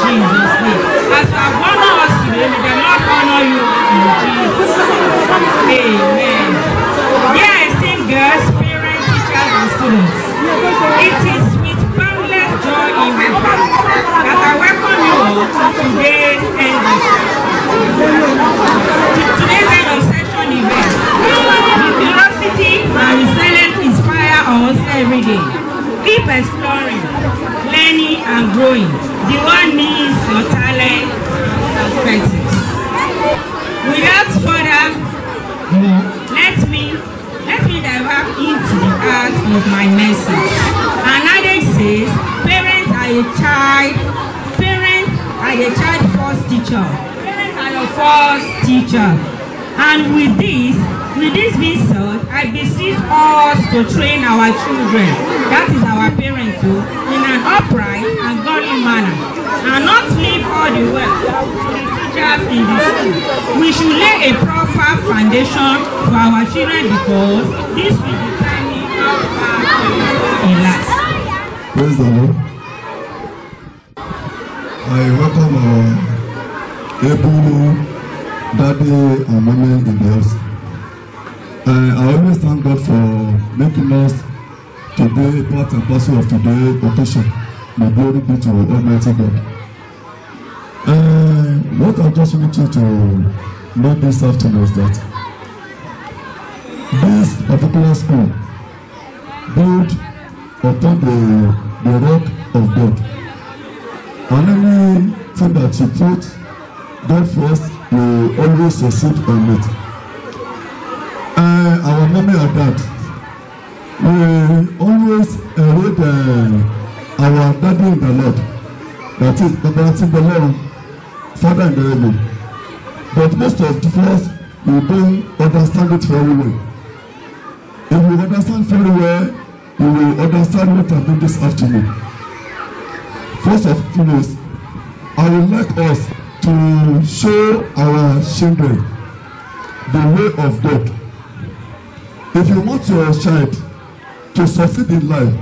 Jesus' name. As you have honored us today, may the Lord honor you in Jesus' name. Exploring, learning, and growing. The world needs your talent and perspectives. Without further let me let me divert into the heart of my message. An adage says, parents are a child, parents are a child first teacher. Parents are your first teacher. And with this, with this being said, I beseech us to train our children, that is our parents too, in an upright and godly manner, and not leave all the work to the teachers in the school. We should lay a proper foundation for our children because this will determine how far they last. Praise the Lord. I welcome our able daddy and mommy in the house. I always thank God for making us today part and parcel of today's occasion. May glory be to Almighty God. Uh, what I just want you to know this afternoon is that this particular school built upon the the rock of God. And anything that you put God first you always succeed on it. Uh, our mommy and dad we always enroll uh, our daddy in the Lord. That is the Lord father in the but most of us we don't understand it very well if you understand very well you will understand what I do this afternoon. First of all, I would like us to show our children the way of God. If you want your child to succeed in life,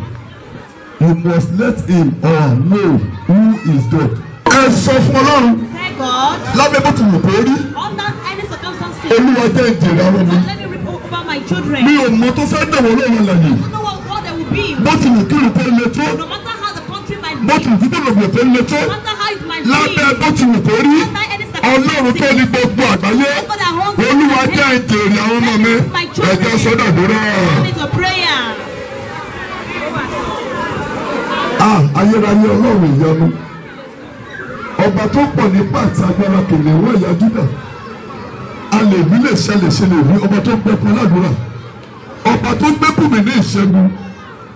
you must let him or her know who is God. Ẹ sọ fún Ọlọ́run. Lábẹ́ bó ti wù kó rí. Under any circumstances, Olúwa jẹ́ ìjèrè àwọn mi. let me reap over my children. Mi ò mọ tó fẹ́ dẹ̀wọ̀ lọ́wọ́ lẹ́yìn. I don't know what God they will be. Bó ti wù kí olùkọ́ le tó. No matter how the country might Bó be, ti wù kí tó le tó. no matter how it might be, lábẹ́ bó ti wù kó rí ọlọ́run tó ní gbogbo àgbáyé olúwa jẹ́ ìjèrè àwọn ọmọ mi ẹ̀jẹ̀ sọ́dọ̀dúrà That is a prayer. ayérayé ọlọ́run ìyanu ọba tó pọ̀ nípa àti agbára kìnìún ẹ̀yà júdà. A lè wí lè ṣe lè ṣe lè wí ọba tó gbẹ kan ládùúrà. Ọba tó gbé kùmí ní ìṣẹ́gun.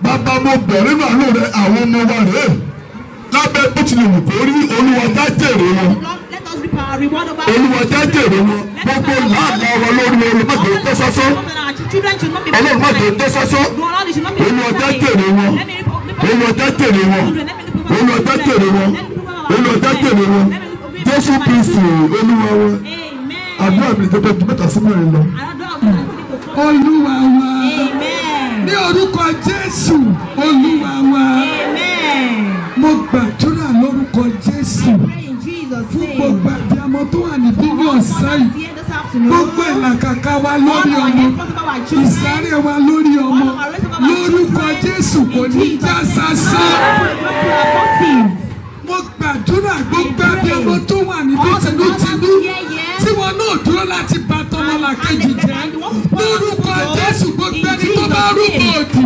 Bàbá mo bẹ̀rẹ̀ nínú àánú rẹ àwọn ọmọ wa rèé. Lábẹ́ bó tilẹ̀ wù kó rí olúwa já wọn. Olúwa já wọn. Gbogbo làálàá wa lórí wọn olùmọ̀jọ tó má jẹ́ tó jèrè wọn. Olúwa já wọn. Olúwa já wọn já jèrè wọn jésù kristu olúwa wọn Amen. àdúrà mi ìjọba ju mẹ́ta sí mẹ́rin lọ. olúwa wa. Amen. ní orúkọ jésù olúwa wa. Amen. mo gbàdúrà lórúkọ jésù. Fún gbogbo àbíamọ tó wà níbí ní ọ̀sán yìí. Gbogbo ìlàkàkà wa lórí ọmọ. ìsáré wa lórí ọmọ. lórúkọ jésù kò ní já sásán mo gbàdúrà gbogbo àbíamọ tó wà níbí tinútinú tí wọn náà dúró láti bá tọmọlàkejì jẹ. Lórúkọ jésù gbogbo ẹni tó bá rúbọ òdì